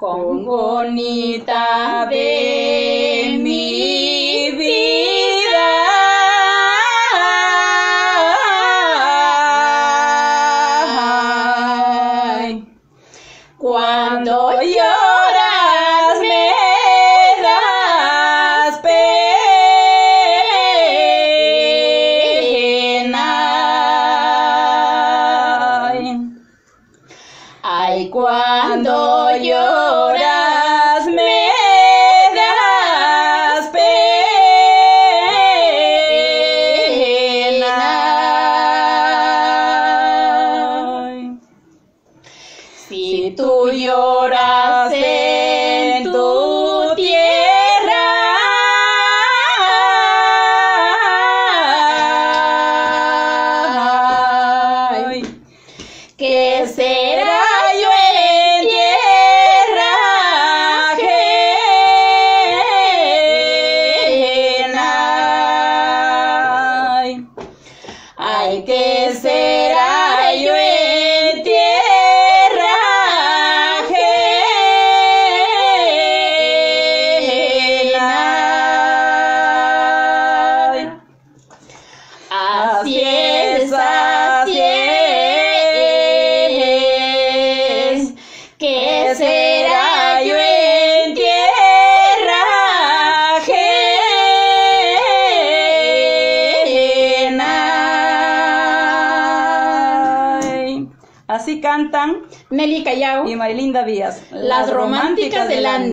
con bonita de mi vida. Cuando lloras cuando lloras me das pena. Si tú lloras en tu tierra, ¿qué será será yo en tierra ajena? Así es, Así cantan Nelly Callao, y Marilinda Díaz, las románticas del Ande.